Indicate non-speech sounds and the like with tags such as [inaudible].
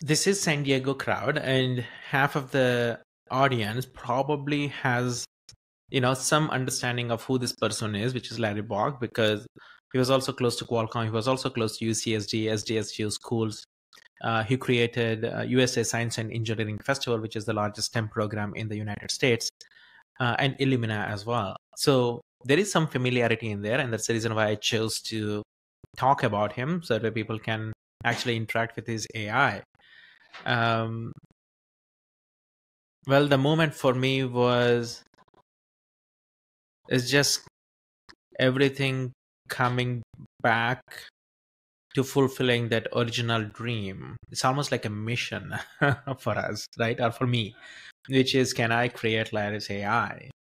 this is San Diego crowd, and half of the audience probably has you know some understanding of who this person is, which is Larry Bock, because he was also close to Qualcomm. He was also close to UCSD, SDSU schools. Uh, he created uh, USA Science and Engineering Festival, which is the largest STEM program in the United States, uh, and Illumina as well. So there is some familiarity in there, and that's the reason why I chose to talk about him so that people can actually interact with his AI. Um, well, the moment for me was it's just everything coming back to fulfilling that original dream. It's almost like a mission [laughs] for us, right? Or for me, which is can I create Larry's AI?